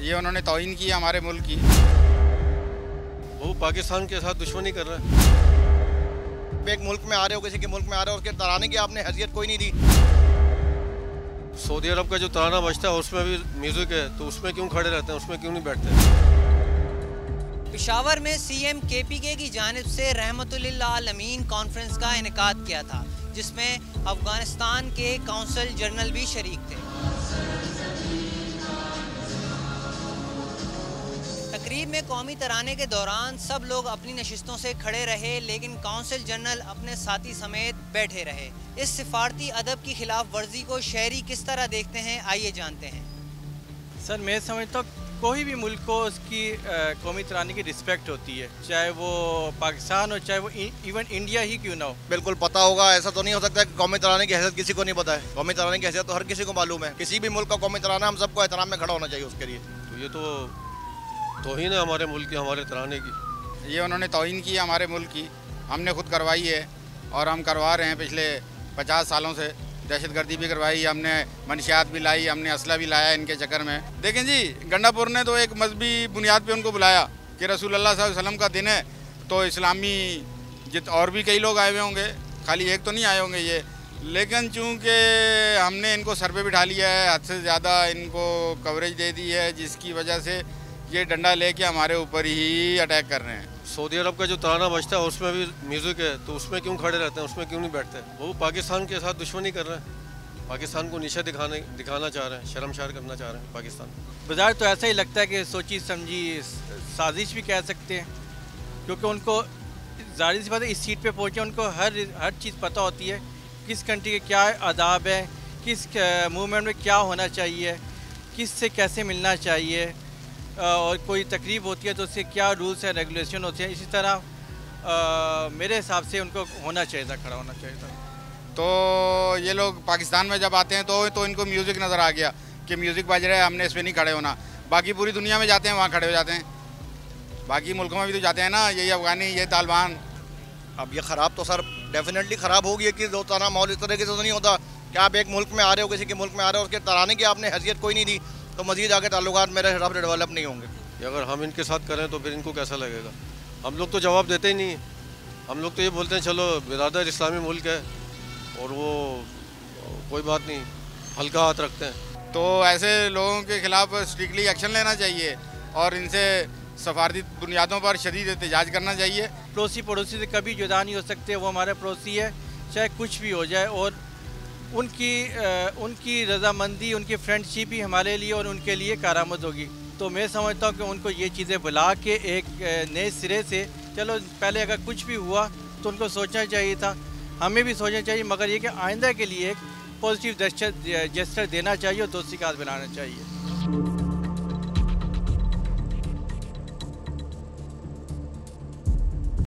ये उन्होंने तोहिन की हमारे मुल्क की। वो पाकिस्तान के साथ दुश्मनी कर रहा है। एक मुल्क में आ रहे हो किसी के मुल्क में आ रहे हो उसके तराने की आपने हैसियत कोई नहीं दी। सऊदी अरब का जो तराना बजता है उसमें भी म्यूज़िक है तो उसमें क्यों खड़े रहते हैं? उसमें क्यों नहीं बैठते? पिशावर में सीएम केपीके की जानब से रहमतुल्लामीन कॉन्फ्रेंस का इनका किया था जिसमें अफ़गानिस्तान के काउंसिल जनरल भी शरीक थे। तकरीब में कौमी तराने के दौरान सब लोग अपनी नशस्तों से खड़े रहे लेकिन काउंसिल जनरल अपने साथी समेत बैठे रहे। इस सिफारती अदब की खिलाफ वर्जी को शहरी किस तरह देखते हैं आइए जानते हैं। सर मैं समझता हूँ कोई भी मुल्क को उसकी कौमी तराने की रिस्पेक्ट होती है चाहे वो पाकिस्तान हो चाहे वो इवन इंडिया ही क्यों ना हो। बिल्कुल पता होगा ऐसा तो नहीं हो सकता कि कौमी तराने की हैसियत किसी को नहीं पता है। कौमी तराने की हैसियत तो हर किसी को मालूम है। किसी भी मुल्क का कौमी तराना हम सबको एहतराम में खड़ा होना चाहिए उसके लिए। तो ये तो तोहिन है हमारे मुल्क की, हमारे तराने की। ये उन्होंने तोहिन की, हमारे मुल्क की। हमने खुद करवाई है और हम करवा रहे हैं पिछले पचास सालों से। दहशत गर्दी भी करवाई, हमने मनशियात भी लाई, हमने असला भी लाया इनके चक्कर में। देखें जी, गंडापुर ने तो एक मजहबी बुनियाद पे उनको बुलाया कि रसूल अल्लाह वसल्लम का दिन है तो इस्लामी जित और भी कई लोग आए हुए होंगे, खाली एक तो नहीं आए होंगे ये। लेकिन चूँकि हमने इनको सर पे बिठा लिया है, हद से ज़्यादा इनको कवरेज दे दी है, जिसकी वजह से ये डंडा लेके हमारे ऊपर ही अटैक कर रहे हैं। सऊदी अरब का जो तराना बजता है उसमें भी म्यूज़िक है तो उसमें क्यों खड़े रहते हैं? उसमें क्यों नहीं बैठते? वो पाकिस्तान के साथ दुश्मनी कर रहे हैं। पाकिस्तान को नीचे दिखाने दिखाना चाह रहे हैं शर्मशार करना चाह रहे हैं पाकिस्तान। बाज़ार तो ऐसा ही लगता है कि सोची समझी साजिश भी कह सकते हैं क्योंकि उनको ज़ाहिर सी बात है इस सीट पे पहुँचे उनको हर हर चीज़ पता होती है किस कंट्री के क्या आदाब है किस मूवमेंट में क्या होना चाहिए किस से कैसे मिलना चाहिए। और कोई तकरीब होती है तो उससे क्या रूल्स एंड रेगुलेशन होते हैं? इसी तरह आ, मेरे हिसाब से उनको होना चाहिए था खड़ा होना चाहिए था। तो ये लोग पाकिस्तान में जब आते हैं तो तो इनको म्यूज़िक नज़र आ गया कि म्यूज़िक बज रहा है हमने इसमें नहीं खड़े होना। बाकी पूरी दुनिया में जाते हैं वहाँ खड़े हो जाते हैं। बाकी मुल्कों में भी तो जाते हैं ना यही अफगानी ये तालिबान। अब ये ख़राब तो सर डेफिनेटली ख़राब होगी कि दो ताना माहौल इस तरीके से तो नहीं होता कि आप एक मुल्क में आ रहे हो किसी के मुल्क में आ रहे हो उसके तराने की आपने हैसियत कोई नहीं दी। तो मजीद आगे ताल्लुक मेरे हिसाब से डेवलप नहीं होंगे। अगर हम इनके साथ करें तो फिर इनको कैसा लगेगा? हम लोग तो जवाब देते ही नहीं हम लोग तो ये बोलते हैं चलो बिरादर इस्लामी मुल्क है और वो कोई बात नहीं हल्का हाथ रखते हैं। तो ऐसे लोगों के खिलाफ स्ट्रिक्टली एक्शन लेना चाहिए और इनसे सफारती बुनियादों पर शदीद एहतजाज करना चाहिए। पड़ोसी पड़ोसी से कभी जुदा नहीं हो सकते वो हमारे पड़ोसी है चाहे कुछ भी हो जाए और उनकी उनकी रजामंदी, उनकी फ्रेंडशिप ही हमारे लिए और उनके लिए कारामद होगी। तो मैं समझता हूँ कि उनको ये चीज़ें बुला के एक नए सिरे से, चलो पहले अगर कुछ भी हुआ तो उनको सोचना चाहिए था। हमें भी सोचना चाहिए, मगर ये कि आइंदा के लिए एक पॉजिटिव जेस्टर देना चाहिए और दोस्ती का बनाना चाहिए।